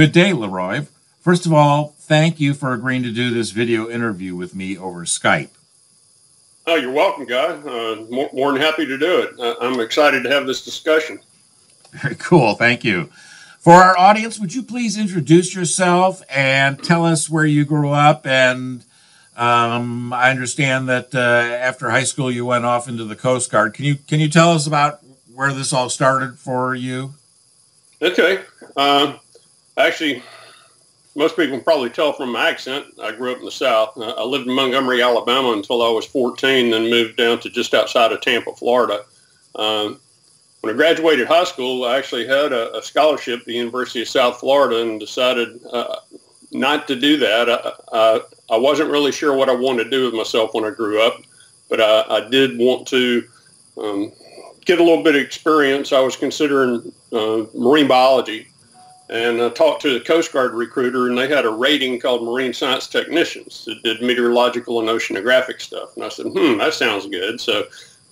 Good day, Leroy. First of all, thank you for agreeing to do this video interview with me over Skype. Oh, you're welcome, Guy. Uh, more, more, than happy to do it. Uh, I'm excited to have this discussion. Very cool. Thank you. For our audience, would you please introduce yourself and tell us where you grew up? And um, I understand that uh, after high school, you went off into the Coast Guard. Can you can you tell us about where this all started for you? Okay. Uh, actually, most people can probably tell from my accent. I grew up in the South. I lived in Montgomery, Alabama until I was 14, then moved down to just outside of Tampa, Florida. Um, when I graduated high school, I actually had a, a, scholarship at the University of South Florida and decided uh, not to do that. I, I, I, wasn't really sure what I wanted to do with myself when I grew up, but I, I did want to um, get a little bit of experience. I was considering uh, marine biology and I talked to the Coast Guard recruiter, and they had a rating called Marine Science Technicians that did meteorological and oceanographic stuff. And I said, hmm, that sounds good. So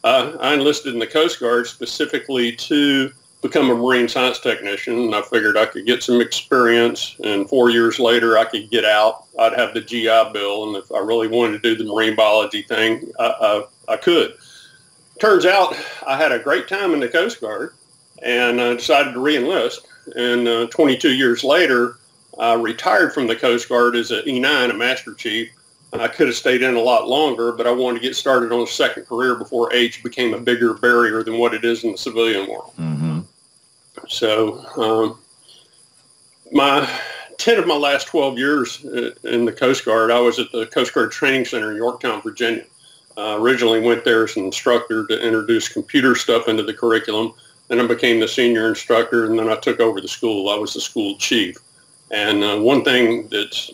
uh, I enlisted in the Coast Guard specifically to become a marine science technician. And I figured I could get some experience, and four years later, I could get out. I'd have the GI Bill, and if I really wanted to do the marine biology thing, I, I, I could. Turns out I had a great time in the Coast Guard, and I decided to reenlist and uh, 22 years later, I retired from the Coast Guard as an E9, a Master Chief. I could have stayed in a lot longer, but I wanted to get started on a second career before age became a bigger barrier than what it is in the civilian world. Mm-hmm. So, um, my 10 of my last 12 years uh, in the Coast Guard, I was at the Coast Guard Training Center in Yorktown, Virginia. I originally went there as an instructor to introduce computer stuff into the curriculum. Then I became the senior instructor, and then I took over the school. I was the school chief. And uh, one thing that's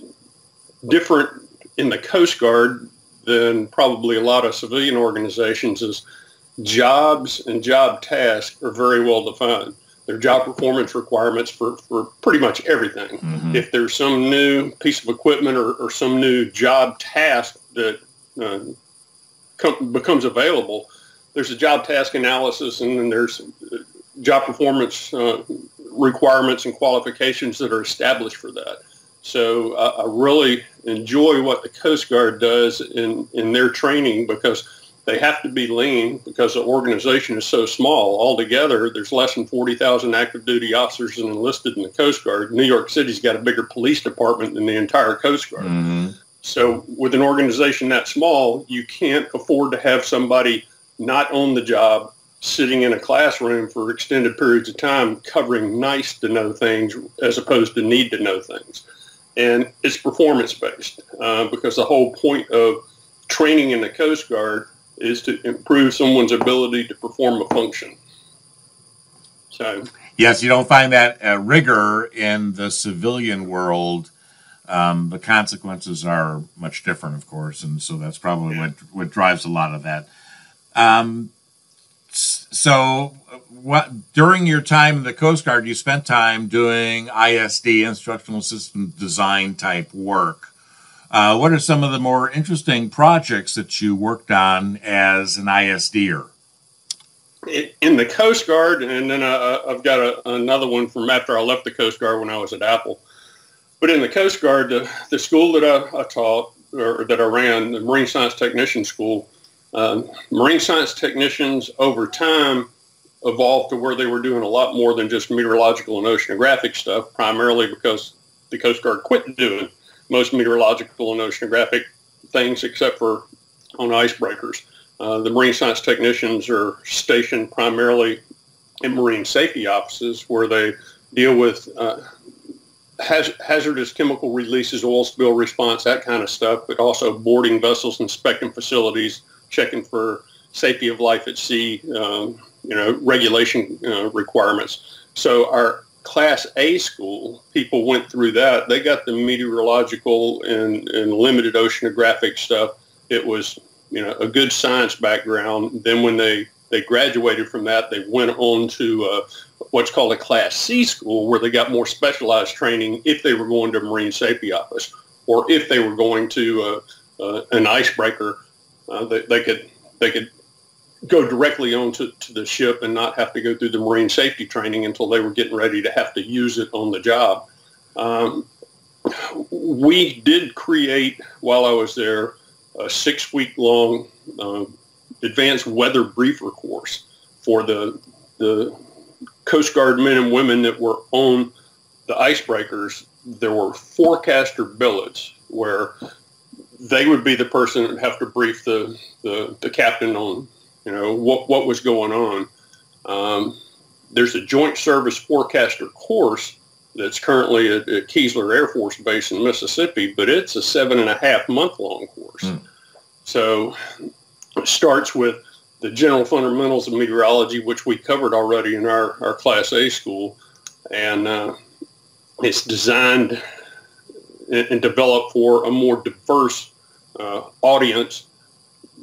different in the Coast Guard than probably a lot of civilian organizations is jobs and job tasks are very well defined. There are job performance requirements for, for pretty much everything. Mm-hmm. If there's some new piece of equipment or, or some new job task that uh, com- becomes available, there's a job task analysis and then there's job performance uh, requirements and qualifications that are established for that. So uh, I really enjoy what the Coast Guard does in, in their training because they have to be lean because the organization is so small. Altogether, there's less than 40,000 active duty officers and enlisted in the Coast Guard. New York City's got a bigger police department than the entire Coast Guard. Mm-hmm. So with an organization that small, you can't afford to have somebody not on the job, sitting in a classroom for extended periods of time, covering nice to know things as opposed to need to know things. And it's performance based uh, because the whole point of training in the Coast Guard is to improve someone's ability to perform a function. So, yes, you don't find that uh, rigor in the civilian world. Um, the consequences are much different, of course, and so that's probably yeah. what what drives a lot of that. Um, so, what during your time in the Coast Guard, you spent time doing ISD, instructional system design type work. Uh, what are some of the more interesting projects that you worked on as an ISDer? In the Coast Guard, and then uh, I've got a, another one from after I left the Coast Guard when I was at Apple. But in the Coast Guard, the, the school that I, I taught or that I ran, the Marine Science Technician School, um, marine science technicians over time evolved to where they were doing a lot more than just meteorological and oceanographic stuff, primarily because the Coast Guard quit doing most meteorological and oceanographic things except for on icebreakers. Uh, the marine science technicians are stationed primarily in marine safety offices where they deal with uh, haz- hazardous chemical releases, oil spill response, that kind of stuff, but also boarding vessels, inspecting facilities, checking for safety of life at sea, um, you know, regulation uh, requirements. So our Class A school, people went through that. They got the meteorological and, and limited oceanographic stuff. It was, you know, a good science background. Then when they, they graduated from that, they went on to uh, what's called a Class C school where they got more specialized training if they were going to Marine Safety Office or if they were going to uh, uh an icebreaker uh, they, they could they could go directly onto to the ship and not have to go through the marine safety training until they were getting ready to have to use it on the job. Um, we did create, while I was there, a six-week-long uh, advanced weather briefer course for the the Coast Guard men and women that were on the icebreakers. There were forecaster billets where they would be the person that would have to brief the, the, the captain on, you know, what, what was going on. Um, there's a joint service forecaster course that's currently at, at, Keesler Air Force Base in Mississippi, but it's a seven and a half month long course. Mm. So it starts with the general fundamentals of meteorology, which we covered already in our, our Class A school. And uh, it's designed and, developed for a more diverse audience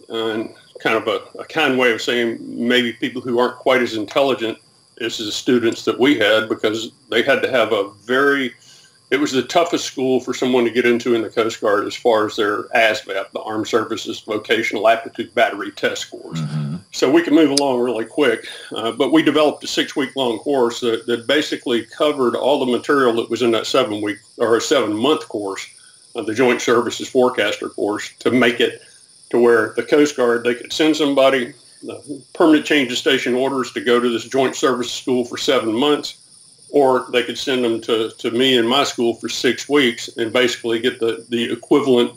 and kind of a, a kind way of saying maybe people who aren't quite as intelligent as the students that we had because they had to have a very it was the toughest school for someone to get into in the Coast Guard as far as their ASVAB, the Armed Services Vocational Aptitude Battery Test scores. Mm-hmm. So we can move along really quick. Uh, but we developed a six-week-long course that, that, basically covered all the material that was in that seven-week or a seven-month course, uh, the Joint Services Forecaster course, to make it to where the Coast Guard, they could send somebody the permanent change of station orders to go to this joint service school for seven months or they could send them to, to me and my school for six weeks and basically get the, the equivalent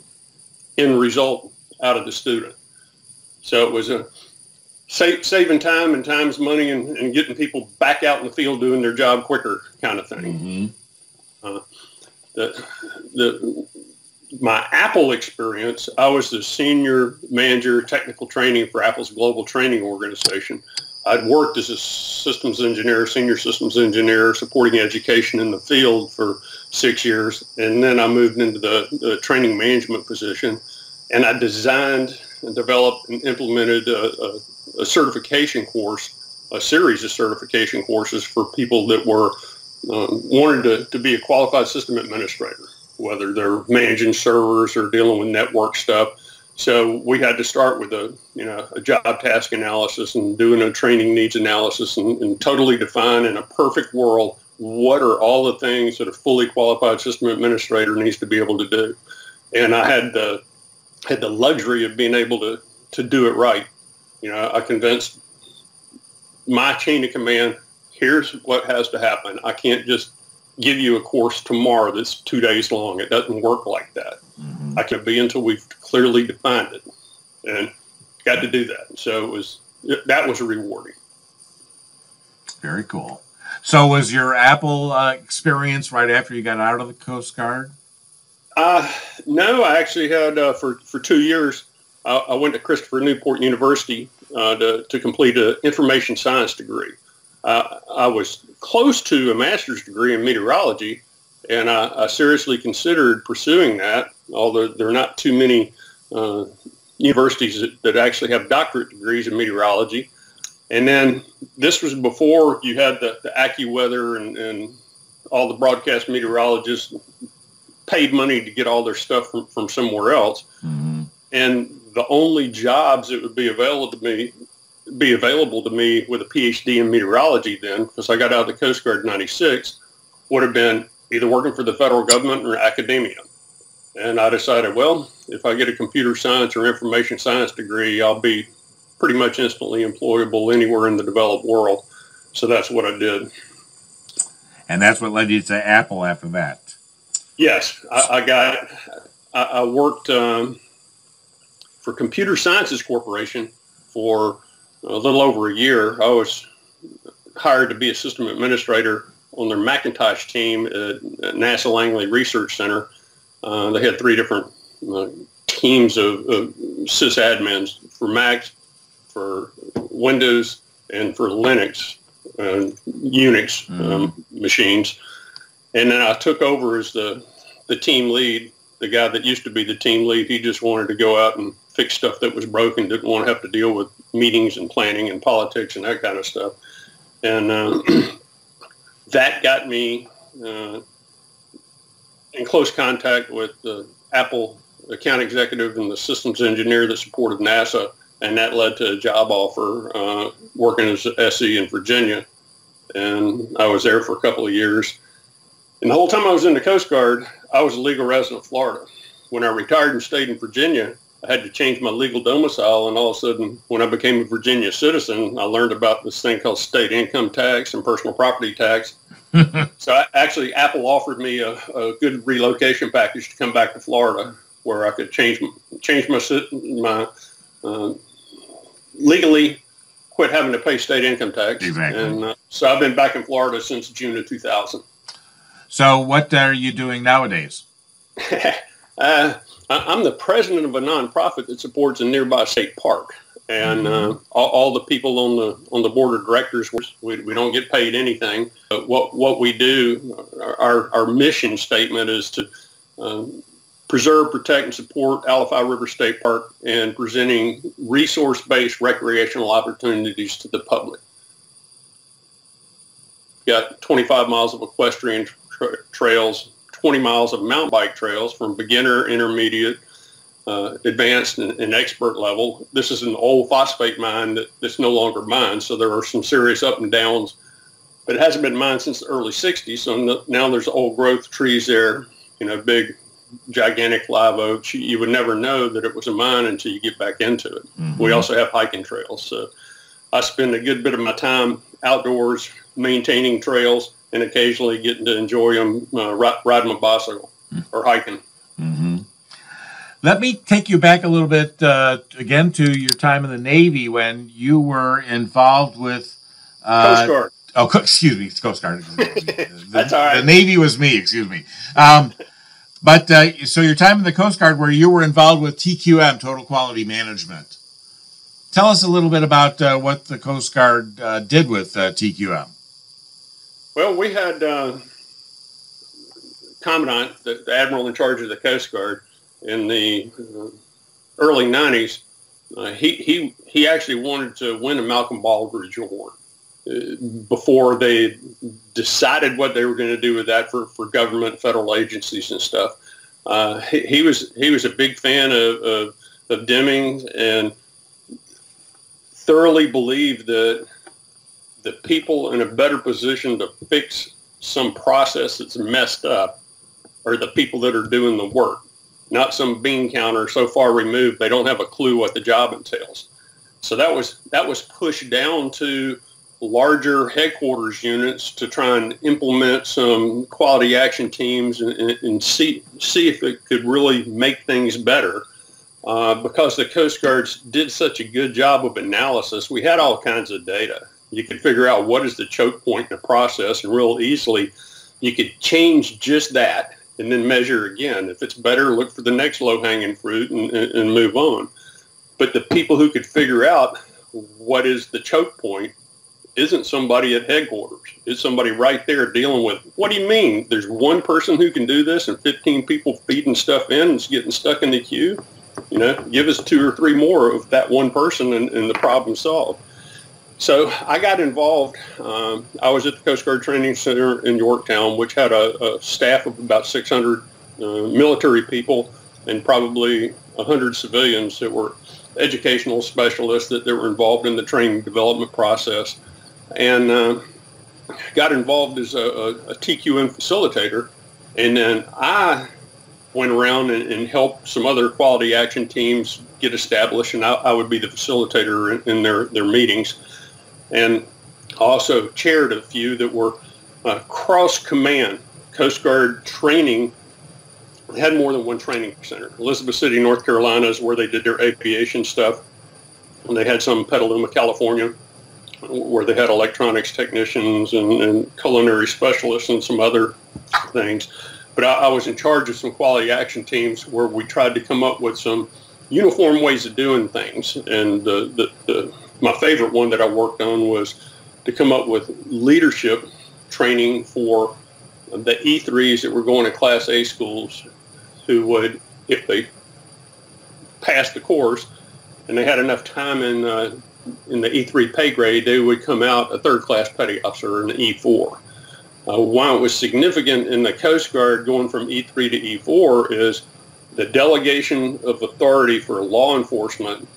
end result out of the student. So it was a save, saving time and time's money and, and getting people back out in the field doing their job quicker kind of thing. Mm-hmm. Uh, the, the, my Apple experience, I was the senior manager technical training for Apple's global training organization. I'd worked as a systems engineer, senior systems engineer, supporting education in the field for six years. And then I moved into the, the training management position. And I designed and developed and implemented a, a, a, certification course, a series of certification courses for people that were um, wanted to, to be a qualified system administrator, whether they're managing servers or dealing with network stuff so we had to start with a you know a job task analysis and doing a training needs analysis and, and, totally define in a perfect world what are all the things that a fully qualified system administrator needs to be able to do. And I had the had the luxury of being able to to do it right. You know, I convinced my chain of command, here's what has to happen. I can't just give you a course tomorrow that's two days long. It doesn't work like that. Mm-hmm. I can be until we've clearly defined it, and got to do that. So it was that was rewarding. Very cool. So was your Apple uh, experience right after you got out of the Coast Guard? Uh, no, I actually had uh, for for two years. I went to Christopher Newport University uh, to to complete an information science degree. Uh, I was close to a master's degree in meteorology, and I, I seriously considered pursuing that. Although there are not too many uh, universities that, that, actually have doctorate degrees in meteorology. And then this was before you had the, the AccuWeather and, and all the broadcast meteorologists paid money to get all their stuff from, from somewhere else. Mm-hmm. And the only jobs that would be available to me be available to me with a PhD in meteorology then, because I got out of the Coast Guard in 96, would have been either working for the federal government or academia. And I decided, well, if I get a computer science or information science degree, I'll be pretty much instantly employable anywhere in the developed world. So that's what I did. And that's what led you to Apple after that. Yes, I, I got. I, I worked um, for Computer Sciences Corporation for a little over a year. I was hired to be a system administrator on their Macintosh team at NASA Langley Research Center. Uh, they had three different uh, teams of, of sysadmins for Macs, for Windows, and for Linux and Unix mm-hmm. um, machines. And then I took over as the, the team lead. The guy that used to be the team lead, he just wanted to go out and fix stuff that was broken, didn't want to have to deal with meetings and planning and politics and that kind of stuff. And uh, that got me uh, in close contact with the Apple account executive and the systems engineer that supported NASA, and that led to a job offer uh, working as SE in Virginia. And I was there for a couple of years. And the whole time I was in the Coast Guard, I was a legal resident of Florida. When I retired and stayed in Virginia, I had to change my legal domicile, and all of a sudden, when I became a Virginia citizen, I learned about this thing called state income tax and personal property tax. so I, actually, Apple offered me a, a, good relocation package to come back to Florida, where I could change change my my uh, legally quit having to pay state income tax. Exactly. And uh, so I've been back in Florida since June of 2000. So what are you doing nowadays? uh, I'm the president of a nonprofit that supports a nearby state park, and uh, all, all, the people on the on the board of directors we, we don't get paid anything. But what what we do, our our mission statement is to um, preserve, protect, and support Alafia River State Park and presenting resource-based recreational opportunities to the public. We've Got 25 miles of equestrian tra- trails, 20 miles of mountain bike trails from beginner, intermediate, uh, advanced, and, and, expert level. This is an old phosphate mine that, that's no longer mined, so there are some serious up and downs. But it hasn't been mined since the early 60s, so no, now there's old growth trees there, you know, big, gigantic live oaks. You, you, would never know that it was a mine until you get back into it. Mm-hmm. We also have hiking trails. So I spend a good bit of my time outdoors maintaining trails and occasionally getting to enjoy them uh, riding my bicycle or hiking. Mm-hmm. Let me take you back a little bit uh, again to your time in the Navy when you were involved with uh, Coast Guard. Oh, excuse me, Coast Guard. the, That's all right. The Navy was me. Excuse me. Um, but uh, so your time in the Coast Guard, where you were involved with TQM, Total Quality Management. Tell us a little bit about uh, what the Coast Guard uh, did with uh, TQM. Well, we had uh, Commandant, the, the, admiral in charge of the Coast Guard in the uh, early 90s. Uh, he, he, he actually wanted to win a Malcolm Baldrige Award uh, before they decided what they were going to do with that for, for government, federal agencies and stuff. Uh, he, he, was he was a big fan of, of, of Demings and thoroughly believed that the people in a better position to fix some process that's messed up are the people that are doing the work, not some bean counter so far removed they don't have a clue what the job entails. So that was that was pushed down to larger headquarters units to try and implement some quality action teams and, and, and see see if it could really make things better. Uh, because the Coast Guards did such a good job of analysis, we had all kinds of data you could figure out what is the choke point in the process and real easily you could change just that and then measure again. If it's better, look for the next low-hanging fruit and, and move on. But the people who could figure out what is the choke point isn't somebody at headquarters. It's somebody right there dealing with, what do you mean? There's one person who can do this and 15 people feeding stuff in and getting stuck in the queue? You know, give us two or three more of that one person and, and the problem solved. So I got involved. Um, I was at the Coast Guard Training Center in Yorktown, which had a, a staff of about 600 uh, military people and probably 100 civilians that were educational specialists that, that were involved in the training development process. And uh, got involved as a, a, a, TQM facilitator. And then I went around and, and, helped some other quality action teams get established, and I, I would be the facilitator in, in their, their meetings and also chaired a few that were uh, cross command Coast Guard training. They had more than one training center. Elizabeth City, North Carolina is where they did their aviation stuff. And they had some Petaluma, California, where they had electronics technicians and, and culinary specialists and some other things. But I, I was in charge of some quality action teams where we tried to come up with some uniform ways of doing things. And the, the, the my favorite one that I worked on was to come up with leadership training for the E3s that were going to Class A schools who would, if they passed the course and they had enough time in uh, in the E3 pay grade, they would come out a third class petty officer in the E4. Uh, why it was significant in the Coast Guard going from E3 to E4 is the delegation of authority for law enforcement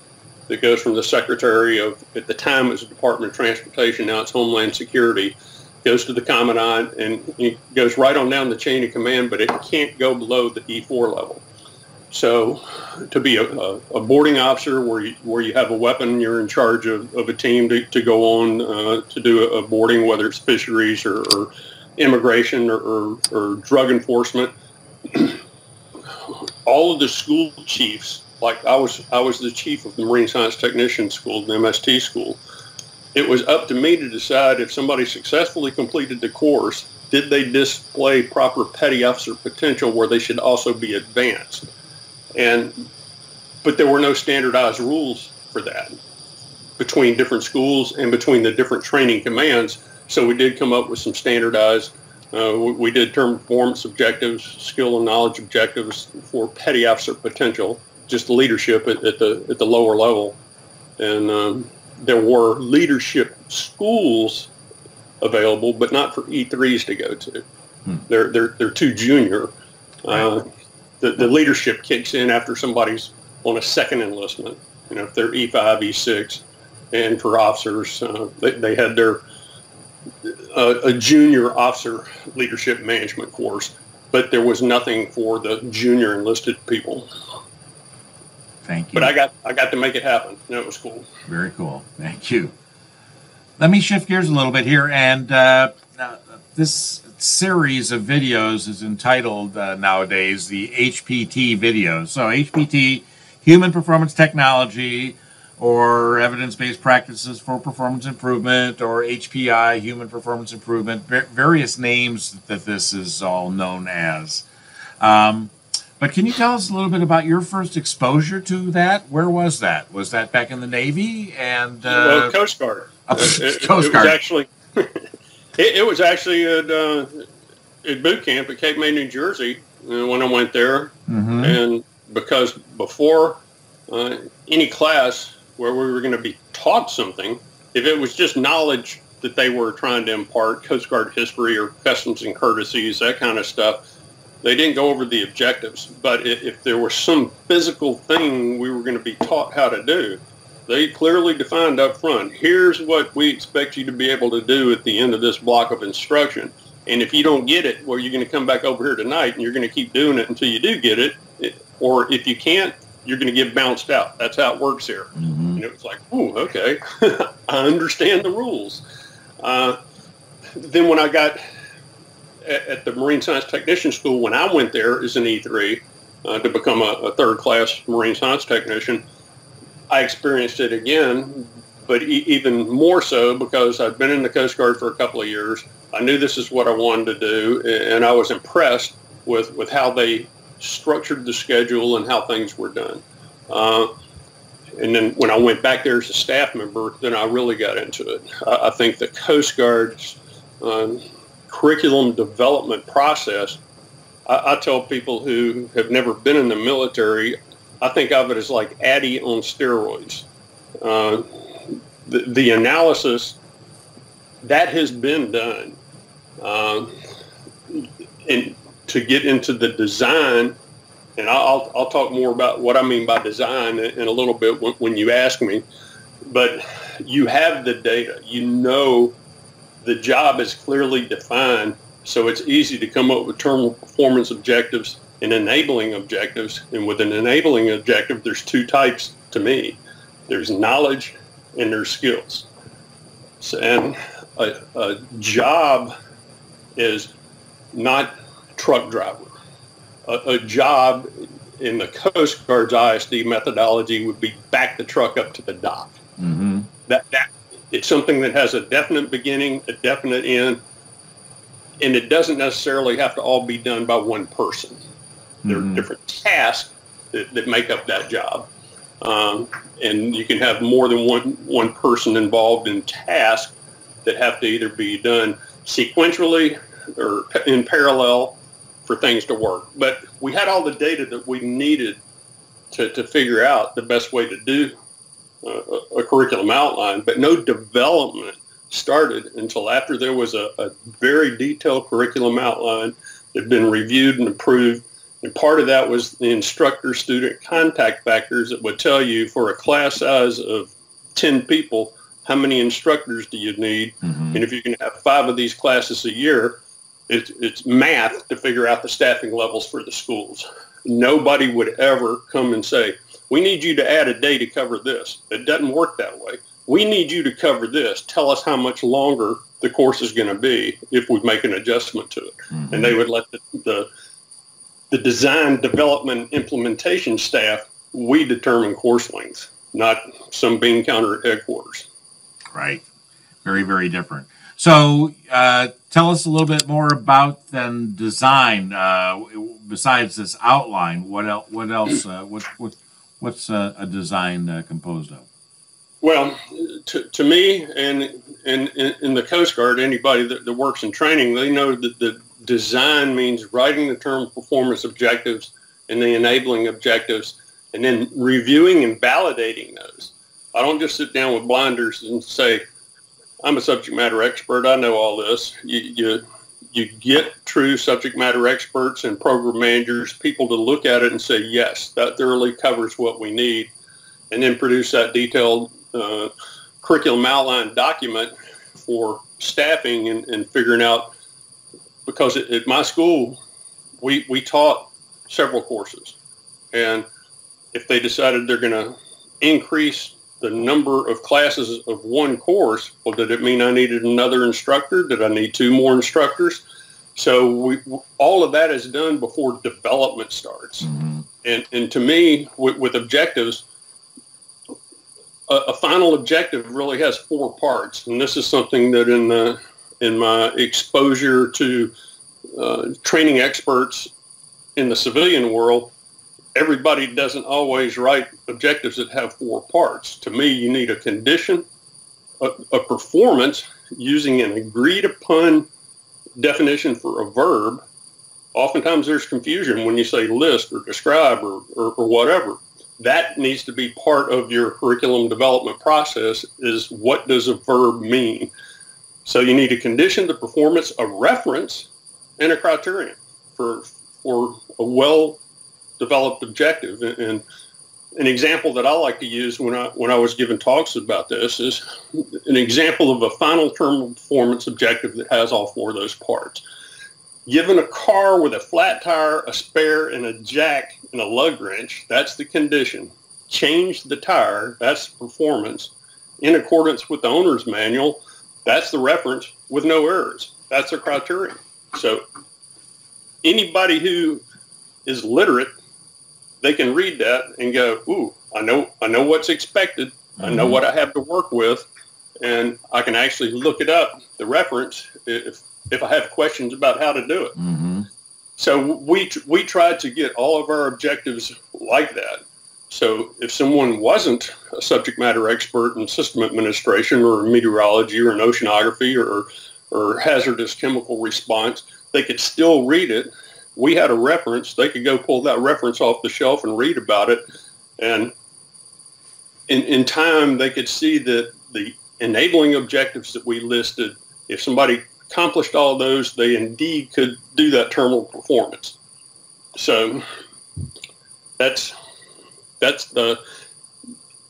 that goes from the Secretary of, at the time it was the Department of Transportation, now it's Homeland Security, goes to the commandant, and it goes right on down the chain of command, but it can't go below the E4 level. So, to be a, a, boarding officer where you, where you have a weapon, you're in charge of, of a team to, to go on uh, to do a, boarding, whether it's fisheries or, or immigration or, or, or drug enforcement. All of the school chiefs, like I was, I was the chief of the Marine Science Technician School, the MST school. It was up to me to decide if somebody successfully completed the course, did they display proper petty officer potential where they should also be advanced and but there were no standardized rules for that between different schools and between the different training commands. So we did come up with some standardized. Uh, we, we, did term performance objectives, skill and knowledge objectives for petty officer potential, just the leadership at, at the at the lower level, and um, there were leadership schools available, but not for E3s to go to. Hmm. They're they're they're too junior. Uh, the, the leadership kicks in after somebody's on a second enlistment. You know, if they're E5, E6, and for officers, uh, they, they had their uh, a junior officer leadership management course, but there was nothing for the junior enlisted people. Thank you. But I got I got to make it happen. And it was cool. Very cool. Thank you. Let me shift gears a little bit here, and uh, this series of videos is entitled uh, nowadays the HPT videos. So HPT, Human Performance Technology, or Evidence-Based Practices for Performance Improvement, or HPI, Human Performance Improvement, various names that this is all known as. Um, but can you tell us a little bit about your first exposure to that? Where was that? Was that back in the Navy? And uh, well, Coast Guard. Uh, Coast Guard. It was actually It, it was actually at, uh, at boot camp at Cape May, New Jersey, uh, when I went there. Mm-hmm. And because before uh, any class where we were going to be taught something, if it was just knowledge that they were trying to impart, Coast Guard history or customs and courtesies, that kind of stuff, they didn't go over the objectives. But if, if there was some physical thing we were going to be taught how to do, they clearly defined up front, here's what we expect you to be able to do at the end of this block of instruction. And if you don't get it, well, you're going to come back over here tonight and you're going to keep doing it until you do get it. Or if you can't, you're going to get bounced out. That's how it works here. Mm-hmm. And it was like, oh, okay, I understand the rules. Uh, then when I got at, the Marine Science Technician School, when I went there as an E3 uh, to become a, a third class Marine Science Technician, I experienced it again, but e- even more so because I'd been in the Coast Guard for a couple of years. I knew this is what I wanted to do, and I was impressed with, with how they structured the schedule and how things were done. Uh, and then when I went back there as a staff member, then I really got into it. I, I think the Coast Guard's um, curriculum development process, I, I tell people who have never been in the military, I think of it as like ADDIE on steroids. Uh, the, the, analysis that has been done, uh, and to get into the design, and I'll I'll talk more about what I mean by design in, a little bit when, when you ask me. But you have the data, you know, the job is clearly defined, so it's easy to come up with terminal performance objectives and enabling objectives. And with an enabling objective, there's two types to me. There's knowledge and there's skills. So, and a, a job is not truck driver. A, a, job in the Coast Guard's ISD methodology would be back the truck up to the dock. Mm-hmm. That, that it's something that has a definite beginning, a definite end, and it doesn't necessarily have to all be done by one person. There mm-hmm. are different tasks that, that, make up that job. Um, and you can have more than one, one person involved in tasks that have to either be done sequentially or in parallel for things to work. But we had all the data that we needed to, to figure out the best way to do a curriculum outline, but no development started until after there was a, a very detailed curriculum outline that had been reviewed and approved and part of that was the instructor-student contact factors that would tell you for a class size of 10 people how many instructors do you need? Mm-hmm. And if you can have five of these classes a year, it's, it's math to figure out the staffing levels for the schools. Nobody would ever come and say, we need you to add a day to cover this. It doesn't work that way. We need you to cover this. Tell us how much longer the course is going to be if we make an adjustment to it. Mm-hmm. And they would let the, the, the design, development, implementation staff, we determine course length, not some bean counter at headquarters. Right. Very, very different. So, uh, tell us a little bit more about then design. Uh, besides this outline, what else? What else? Uh, what, what what's a, a design uh, composed of? Well, to, to me, and in, in the Coast Guard, anybody that, that works in training, they know that the design means writing the term performance objectives and the enabling objectives, and then reviewing and validating those. I don't just sit down with blinders and say, I'm a subject matter expert. I know all this. You, you, you get true subject matter experts and program managers, people to look at it and say, yes, that thoroughly covers what we need, and then produce that detailed uh, curriculum outline document for staffing and, and figuring out, because at, at my school, we, we taught several courses. And if they decided they're going to increase the number of classes of one course, well, did it mean I needed another instructor? Did I need two more instructors? So we, all of that is done before development starts. Mm-hmm. And, and to me, with, with objectives, a, a, final objective really has four parts. And this is something that in the in my exposure to uh, training experts in the civilian world, everybody doesn't always write objectives that have four parts. To me, you need a condition, a, a performance using an agreed upon definition for a verb. Oftentimes there's confusion when you say list or describe or, or, or whatever. That needs to be part of your curriculum development process is what does a verb mean? So you need a condition, the performance, a reference, and a criterion for, for a well developed objective. And, and an example that I like to use when I when I was giving talks about this is an example of a final term performance objective that has all four of those parts. Given a car with a flat tire, a spare, and a jack and a lug wrench, that's the condition. Change the tire, that's the performance. In accordance with the owner's manual, that's the reference with no errors. That's the criterion. So anybody who is literate they can read that and go, "Ooh, I know, I know what's expected. Mm-hmm. I know mm-hmm. what I have to work with, and I can actually look it up, the reference, if if I have questions about how to do it." Mm-hmm. So we we tried to get all of our objectives like that. So if someone wasn't a subject matter expert in system administration or meteorology or an oceanography or or hazardous chemical response, they could still read it we had a reference. They could go pull that reference off the shelf and read about it. And in, in time, they could see that the enabling objectives that we listed, if somebody accomplished all those, they indeed could do that terminal performance. So that's that's the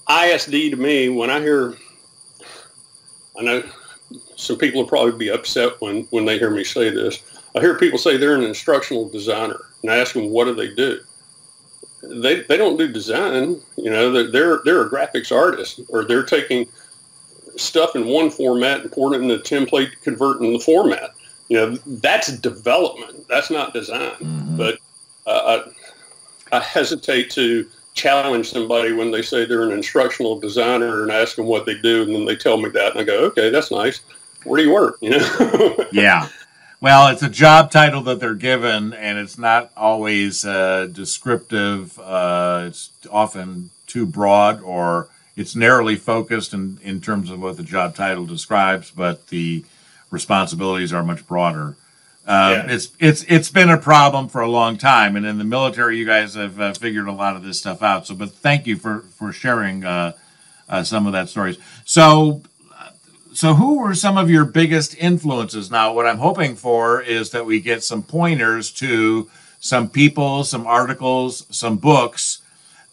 ISD to me. When I hear, I know some people will probably be upset when when they hear me say this. I hear people say they're an instructional designer, and I ask them, what do they do? They, they don't do design. You know, they're, they're, they're a graphics artist, or they're taking stuff in one format and pouring it in a template, converting the format. You know, that's development. That's not design. Mm-hmm. But uh, I, I hesitate to challenge somebody when they say they're an instructional designer and ask them what they do, and then they tell me that, and I go, okay, that's nice. Where do you work? You know? yeah. Well, it's a job title that they're given, and it's not always uh, descriptive. Uh, it's often too broad, or it's narrowly focused in, in terms of what the job title describes, but the responsibilities are much broader. Um, yeah. It's it's it's been a problem for a long time, and in the military, you guys have uh, figured a lot of this stuff out. So, but thank you for for sharing uh, uh, some of that stories. So, so, who were some of your biggest influences? Now, what I'm hoping for is that we get some pointers to some people, some articles, some books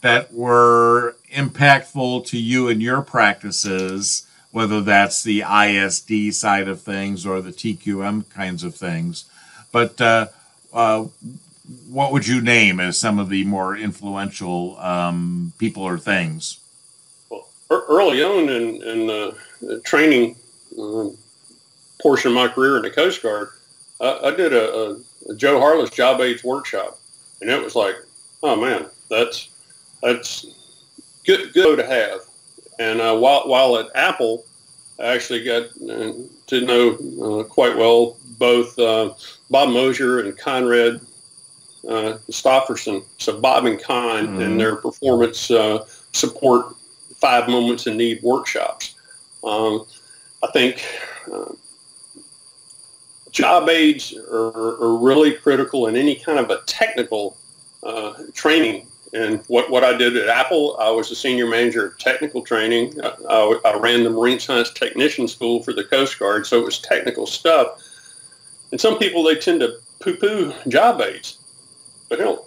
that were impactful to you and your practices whether that's the ISD side of things or the TQM kinds of things. But uh, uh, what would you name as some of the more influential um, people or things? Early on in, in the training um, portion of my career in the Coast Guard, I, I did a, a, a, Joe Harless job aids workshop, and it was like, oh man, that's that's good good to have. And uh, while while at Apple, I actually got uh, to know uh, quite well both uh, Bob Mosher and Conrad uh, Gottfredson. So Bob and Con mm-hmm. and their performance uh, support five moments in need workshops. Um, I think uh, job aids are, are, really critical in any kind of a technical uh, training. And what, what I did at Apple, I was a senior manager of technical training. I, I, I ran the Marine Science Technician School for the Coast Guard, so it was technical stuff. And some people, they tend to poo-poo job aids. But you know,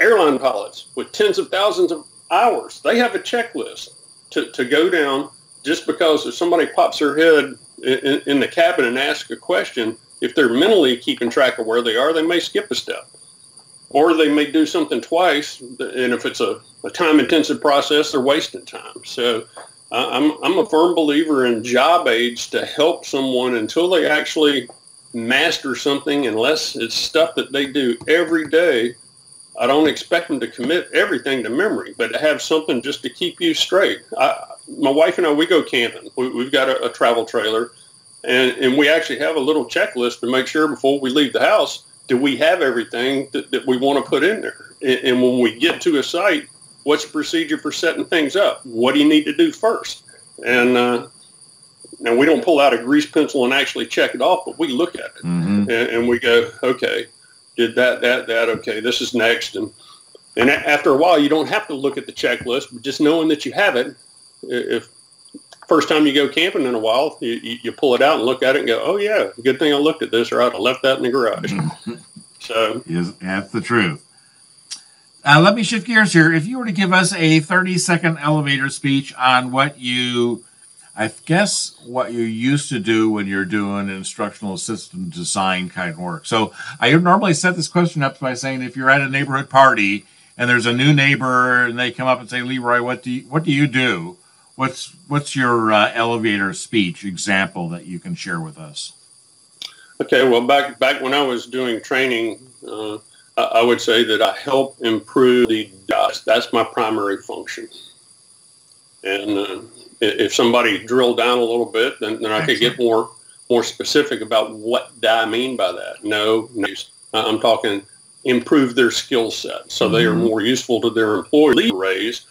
airline pilots with tens of thousands of hours, they have a checklist to, to go down just because if somebody pops their head in, in the cabin and asks a question, if they're mentally keeping track of where they are, they may skip a step. Or they may do something twice, and if it's a, a time-intensive process, they're wasting time. So I'm, I'm a firm believer in job aids to help someone until they actually master something unless it's stuff that they do every day. I don't expect them to commit everything to memory, but to have something just to keep you straight. I, my wife and I, we go camping. We, have got a, a, travel trailer, and, and we actually have a little checklist to make sure before we leave the house, do we have everything that, that we want to put in there? And, and when we get to a site, what's the procedure for setting things up? What do you need to do first? And uh, now we don't pull out a grease pencil and actually check it off, but we look at it mm-hmm. and, and, we go, okay, did that, that, that. Okay, this is next. And and after a while, you don't have to look at the checklist, but just knowing that you have it. If first time you go camping in a while, you, you pull it out and look at it and go, oh yeah, good thing I looked at this, or I'd have left that in the garage. Mm-hmm. so is, that's the truth. Uh, let me shift gears here. If you were to give us a 30 second elevator speech on what you I guess what you used to do when you're doing instructional system design kind of work. So I normally set this question up by saying if you're at a neighborhood party and there's a new neighbor and they come up and say, Leroy, what do you, what do you do? What's what's your uh, elevator speech example that you can share with us? Okay, well, back back when I was doing training, uh, I, I would say that I help improve the dust. That's my primary function, and uh, if somebody drilled down a little bit, then, then I could get more more specific about what I mean by that. No, no I'm talking improve their skill set so mm-hmm. they are mm-hmm. more useful to their employees. Raise.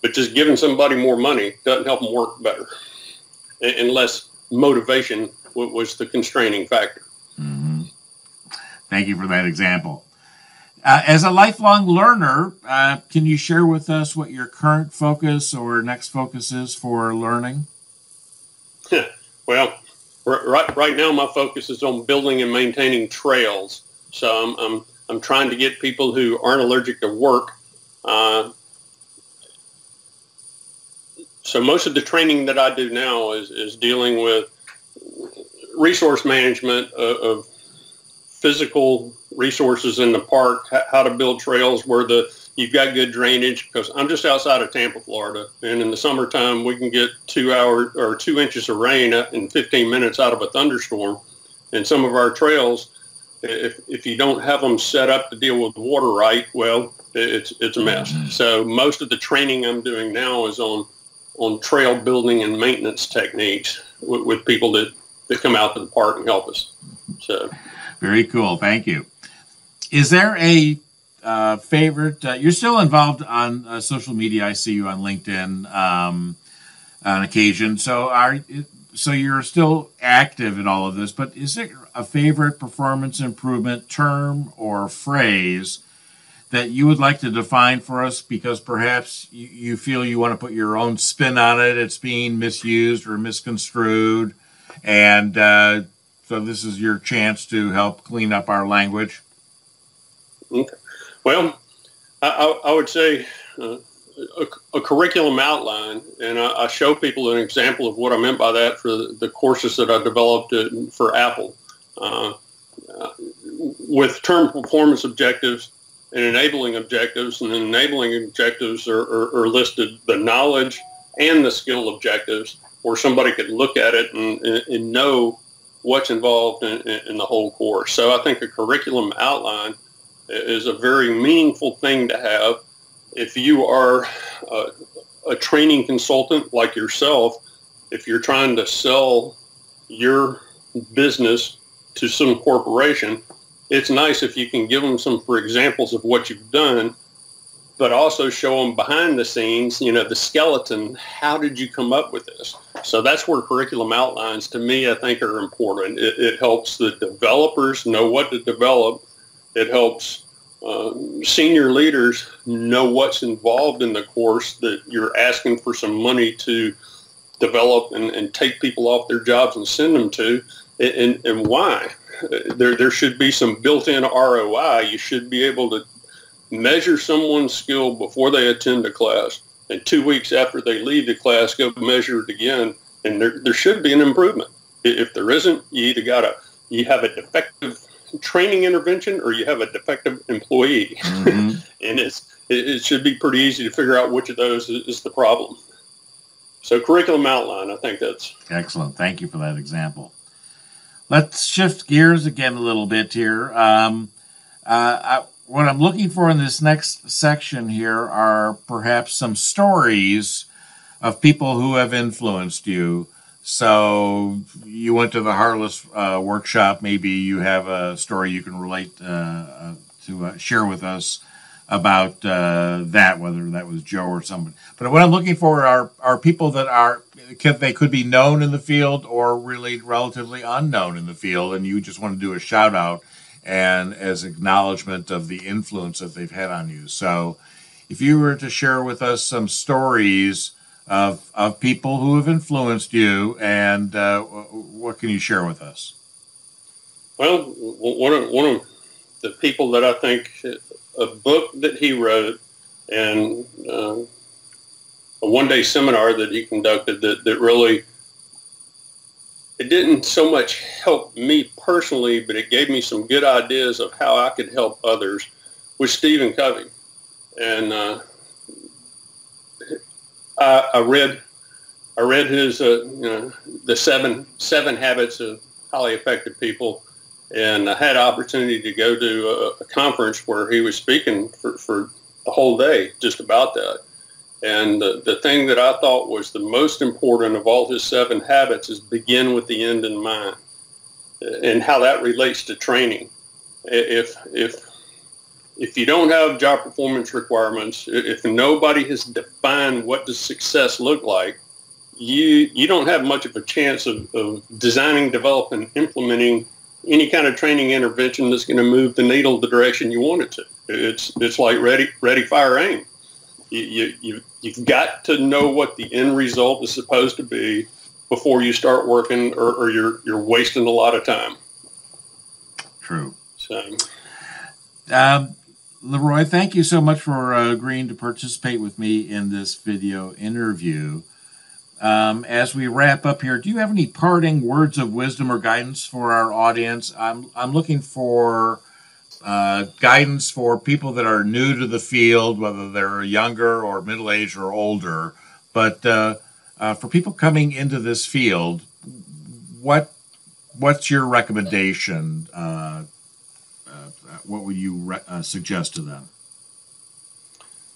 But just giving somebody more money doesn't help them work better, unless motivation was the constraining factor. Mm-hmm. Thank you for that example. Uh, as a lifelong learner, uh, can you share with us what your current focus or next focus is for learning? well, right, right now my focus is on building and maintaining trails. So I'm, I'm, I'm trying to get people who aren't allergic to work. Uh, so most of the training that I do now is, is dealing with resource management of, of physical resources in the park, how to build trails where the you've got good drainage. Because I'm just outside of Tampa, Florida, and in the summertime we can get two hours or two inches of rain in 15 minutes out of a thunderstorm. And some of our trails, if if you don't have them set up to deal with water right, well, it's it's a mess. Mm-hmm. So most of the training I'm doing now is on on trail building and maintenance techniques with, with people that, that come out to the park and help us. So very cool. Thank you. Is there a uh, favorite? Uh, you're still involved on uh, social media. I see you on LinkedIn um, on occasion. So are so you're still active in all of this. But is there a favorite performance improvement term or phrase that you would like to define for us? Because perhaps you, you feel you want to put your own spin on it. It's being misused or misconstrued, and uh, so this is your chance to help clean up our language. Okay. Well, I, I would say uh, a, a, curriculum outline, and I, I, show people an example of what I meant by that for the, the courses that I developed for Apple. Uh, with term performance objectives and enabling objectives, and enabling objectives are, are, are listed the knowledge and the skill objectives, where somebody could look at it and, and know what's involved in, in, the whole course. So I think a curriculum outline is a very meaningful thing to have. If you are a, a training consultant like yourself, if you're trying to sell your business to some corporation, it's nice if you can give them some for examples of what you've done, but also show them behind the scenes, you know, the skeleton. How did you come up with this? So that's where curriculum outlines, to me, I think are important. It, it helps the developers know what to develop. It helps uh, senior leaders know what's involved in the course that you're asking for some money to develop and, and take people off their jobs and send them to and, and why. There, there should be some built-in ROI. You should be able to measure someone's skill before they attend a class, and two weeks after they leave the class, go measure it again, and there, there should be an improvement. If there isn't, you either got to you have a defective training intervention or you have a defective employee, mm-hmm. and it's it, it, should be pretty easy to figure out which of those is, is the problem. So curriculum outline, I think that's excellent. Thank you for that example. Let's shift gears again a little bit here. Um, uh, I, what I'm looking for in this next section here are perhaps some stories of people who have influenced you. So you went to the Harless uh, workshop. Maybe you have a story you can relate uh, uh to uh, share with us about uh, that, whether that was Joe or somebody. But what I'm looking for are are people that are they could be known in the field or really relatively unknown in the field, and you just want to do a shout out and as acknowledgement of the influence that they've had on you. So, if you were to share with us some stories of of people who have influenced you, and uh, what can you share with us? Well, one of one of the people that I think a book that he wrote and uh, a one day seminar that he conducted that, that really it didn't so much help me personally, but it gave me some good ideas of how I could help others with Stephen Covey. And uh, I, I, read I read his uh, you know, the seven seven habits of highly effective people and I had opportunity to go to a, a conference where he was speaking for, for the whole day just about that. And the, the thing that I thought was the most important of all his seven habits is begin with the end in mind uh, and how that relates to training. If, if, if you don't have job performance requirements, if nobody has defined what does success look like, you, you don't have much of a chance of, of designing, developing, implementing any kind of training intervention that's going to move the needle the direction you want it to. It's it's like ready, ready, fire, aim. You, you, you, you've got to know what the end result is supposed to be before you start working or, or you're, you're wasting a lot of time. True. So, um, LeRoy, thank you so much for uh, agreeing to participate with me in this video interview. Um, as we wrap up here, do you have any parting words of wisdom or guidance for our audience? I'm, I'm looking for uh, guidance for people that are new to the field, whether they're younger or middle aged or older. But uh, uh, for people coming into this field, what what's your recommendation? Uh, uh, what would you re- uh, suggest to them?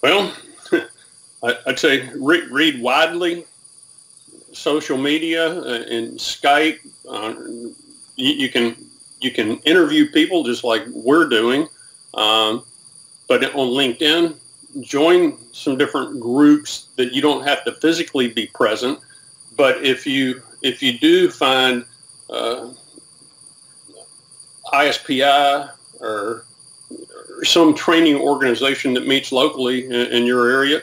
Well, I'd say re- read widely social media and Skype. You, you, can you can interview people just like we're doing, um, but on LinkedIn, join some different groups that you don't have to physically be present. But if you if you do find uh, ISPI or, or, some training organization that meets locally in, in your area,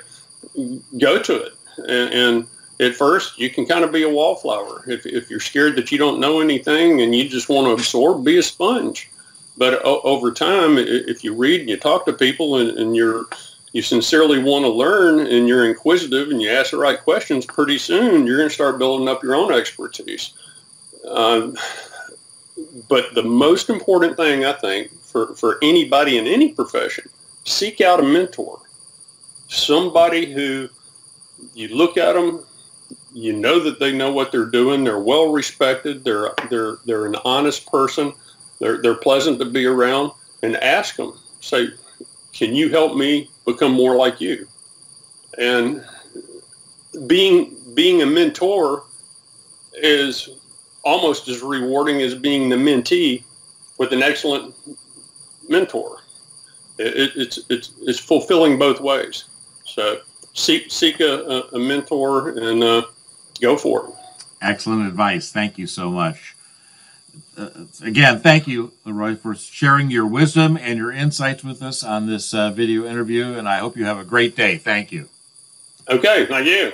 go to it and, and at first you can kind of be a wallflower if, if you're scared that you don't know anything and you just want to absorb be a sponge but o- over time if you read and you talk to people and, and you're you sincerely want to learn and you're inquisitive and you ask the right questions, pretty soon you're going to start building up your own expertise. Um, but the most important thing, I think, for, for anybody in any profession, seek out a mentor. Somebody who you look at them, you know that they know what they're doing. They're well respected. They're they're they're an honest person. They're they're pleasant to be around. And ask them, say, can you help me become more like you? And being being a mentor is almost as rewarding as being the mentee with an excellent mentor. It, it's it's it's fulfilling both ways. So seek seek a, a mentor and uh, go for it. Excellent advice. Thank you so much. Uh, again, thank you, LeRoy, for sharing your wisdom and your insights with us on this uh, video interview. And I hope you have a great day. Thank you. Okay. Thank you.